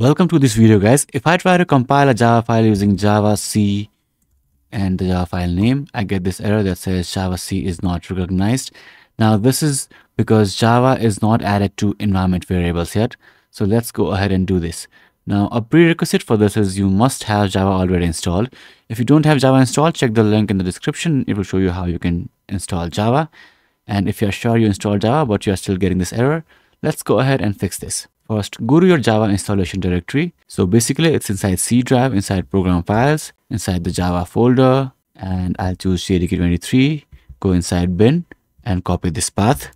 Welcome to this video guys. If I try to compile a Java file using javac and the Java file name, I get this error that says javac is not recognized. Now this is because Java is not added to environment variables yet. So let's go ahead and do this. Now a prerequisite for this is you must have Java already installed. If you don't have Java installed, check the link in the description. It will show you how you can install Java. And if you're sure you installed Java but you're still getting this error, let's go ahead and fix this. First, go to your Java installation directory. So basically it's inside C drive, inside program files, inside the Java folder, and I'll choose JDK23, go inside bin and copy this path.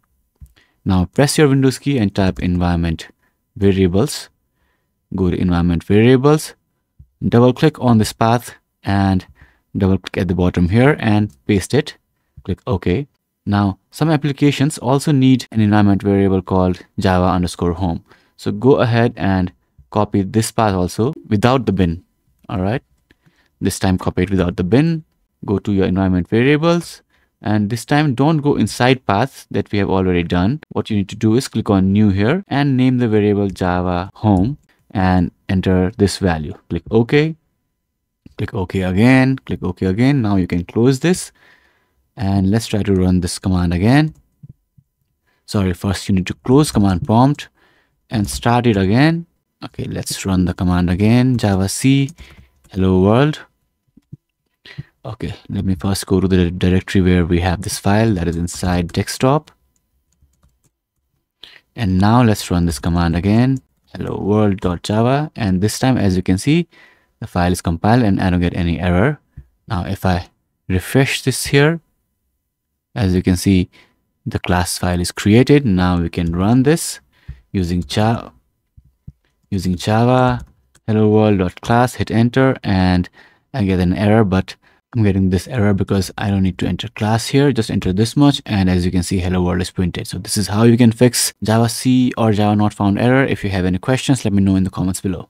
Now press your Windows key and type environment variables. Go to environment variables, double click on this path and double click at the bottom here and paste it. Click OK. Now, some applications also need an environment variable called java underscore home. So go ahead and copy this path also without the bin. All right. This time copy it without the bin. Go to your environment variables. And this time don't go inside paths that we have already done. What you need to do is click on new here and name the variable java home and enter this value. Click OK. Click OK again. Click OK again. Now you can close this. And let's try to run this command again. Sorry, first you need to close command prompt and start it again. Okay let's run the command again. javac. Hello world. Okay let me first go to the directory where we have this file that is inside desktop. And now let's run this command again. Hello world.java and this time as you can see the file is compiled and I don't get any error. Now if I refresh this here as you can see the class file is created. Now we can run this using Java, using Java hello world class hit enter and I get an error but I'm getting this error because I don't need to enter class here just enter this much and as you can see hello world is printed. So this is how you can fix javac or Java not found error. If you have any questions let me know in the comments below